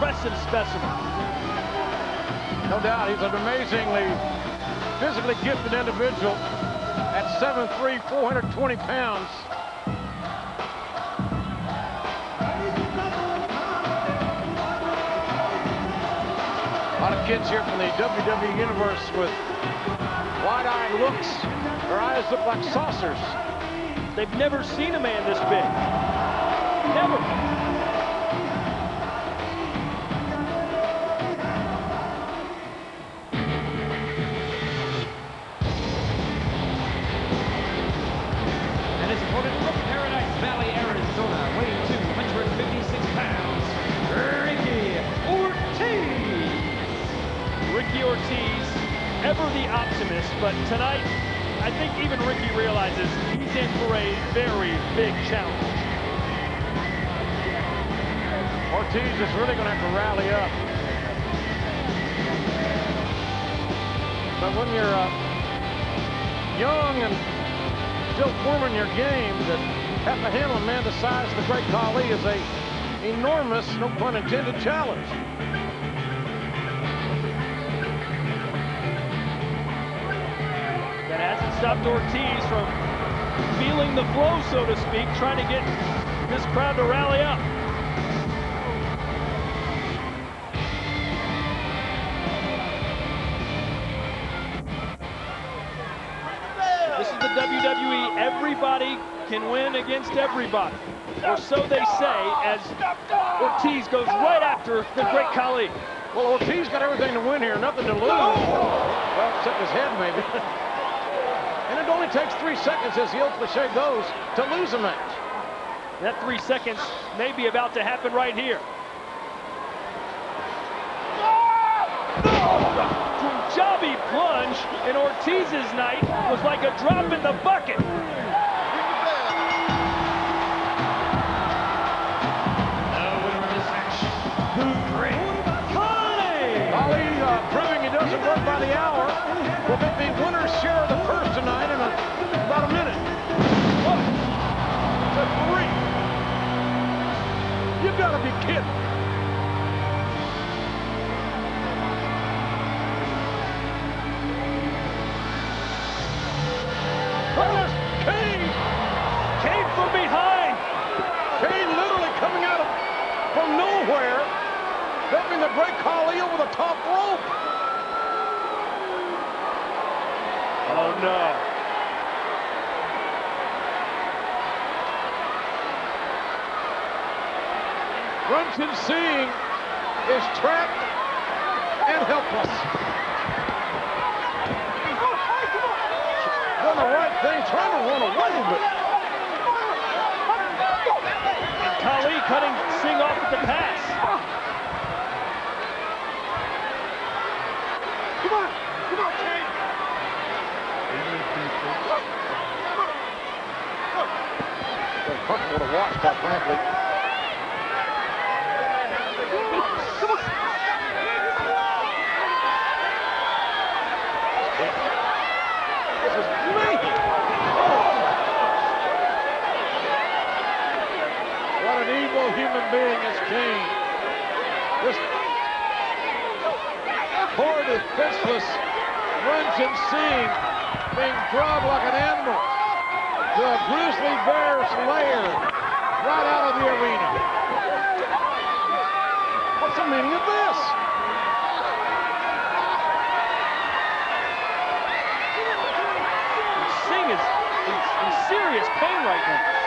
impressive specimen. No doubt, he's an amazingly physically gifted individual at 7'3", 420 pounds. A lot of kids here from the WWE Universe with wide-eyed looks. Their eyes look like saucers. They've never seen a man this big. Never. But tonight, I think even Ricky realizes he's in for a very big challenge. Ortiz is really going to have to rally up. But when you're uh, young and still forming your game, that handle a man the size of the great Khali is a enormous, no pun intended, challenge. That hasn't stopped Ortiz from feeling the flow, so to speak, trying to get this crowd to rally up. This is the WWE. Everybody can win against everybody. Or so they say as Ortiz goes right after the great Khali. Well, Ortiz got everything to win here, nothing to lose. Well, except his head, maybe. And it only takes three seconds as the old cliche goes to lose a match. That three seconds may be about to happen right here. Punjabi plunge in Ortiz's night was like a drop in the bucket. Doesn't work by the hour will get the winner's share of the tonight in about a minute. Three. You've got to be kidding. Helping the great Khali over the top rope. Oh, no. Ranjin Singh is trapped and helpless. Doing the right thing, trying to run away, but... And Khali cutting Singh off at the pass. To watch, quite frankly. What an evil human being is Kane. This poor defenseless Ranjin being drugged like an animal to a grizzly bear's lair right out of the arena. What's the meaning of this? Singh is in, in serious pain right now.